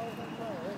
thousand dollars.